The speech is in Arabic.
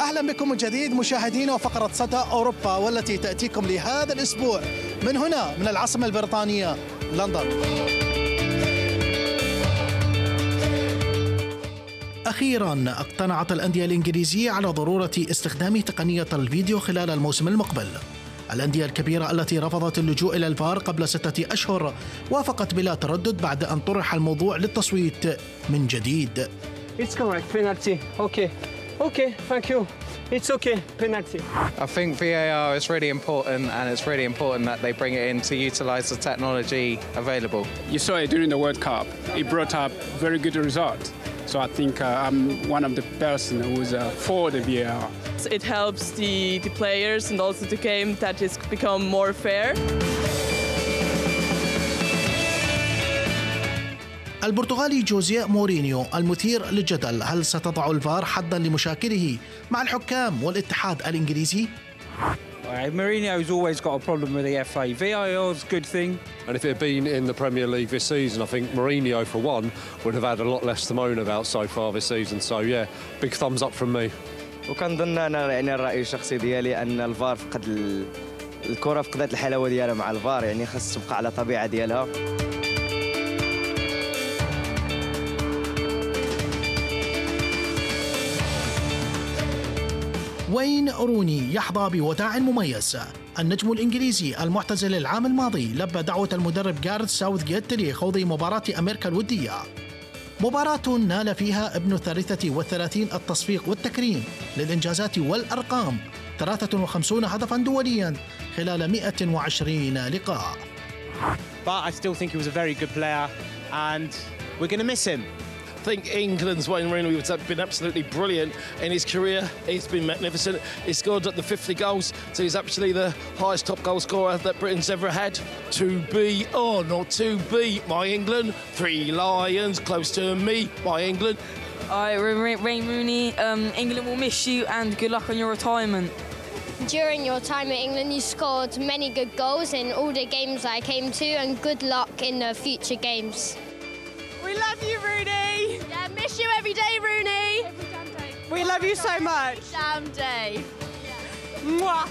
بكم من جديد مشاهدينا وفقرة صدى أوروبا والتي تأتيكم لهذا الأسبوع من هنا من العاصمة البريطانية لندن أخيرا اقتنعت الأندية الإنجليزية على ضرورة استخدام تقنية الفيديو خلال الموسم المقبل الأندية الكبيرة التي رفضت اللجوء إلى الفار قبل ستة أشهر وافقت بلا تردد بعد أن طرح الموضوع للتصويت من جديد It's correct, penalty. Okay. Okay, thank you. It's okay, penalty. I think VAR is really important, and it's really important that they bring it in to utilise the technology available. You saw it during the World Cup. It brought up very good result. So I think uh, I'm one of the person who's uh, for the VAR. It helps the, the players and also the game that it's become more fair. البرتغالي جوزيه مورينيو المثير للجدل هل ستضع الفار حدا لمشاكله مع الحكام والاتحاد الانجليزي؟ Uh, Mourinho's always got a problem with the FA. VAR's a good thing. And if it had been in the Premier League this season, I think Mourinho, for one, would have had a lot less to moan about so far this season. So, yeah, big thumbs up from me. وكنظن أنا يعني الراي الشخصي ديالي ان الفار فقد ال... الكره فقدت الحلاوه ديالها مع الفار يعني خاص تبقى على طبيعه ديالها وين روني يحظى بوداع مميز. النجم الإنجليزي المعتزل العام الماضي لبى دعوة المدرب جارد ساوث جيت لخوض مباراة أمريكا الودية. مباراة نال فيها ابن الثالثة والثلاثين التصفيق والتكريم للإنجازات والأرقام 53 هدفا دوليا خلال 120 لقاء. But I still think he was a very good player, and we're going to miss him. I think England's Wayne Rooney has been absolutely brilliant in his career. He's been magnificent. He scored at the 50 goals, so he's actually the highest top goal scorer that Britain's ever had. To be or not to be, my England. Three Lions close to me, my England. I Wayne Rooney, um, England will miss you and good luck on your retirement. During your time at England, you scored many good goals in all the games I came to, and good luck in the future games. We love you, Rooney. Yeah, miss you every day, Rooney. Every damn day. We love you so much. Every Damn day. Mwah.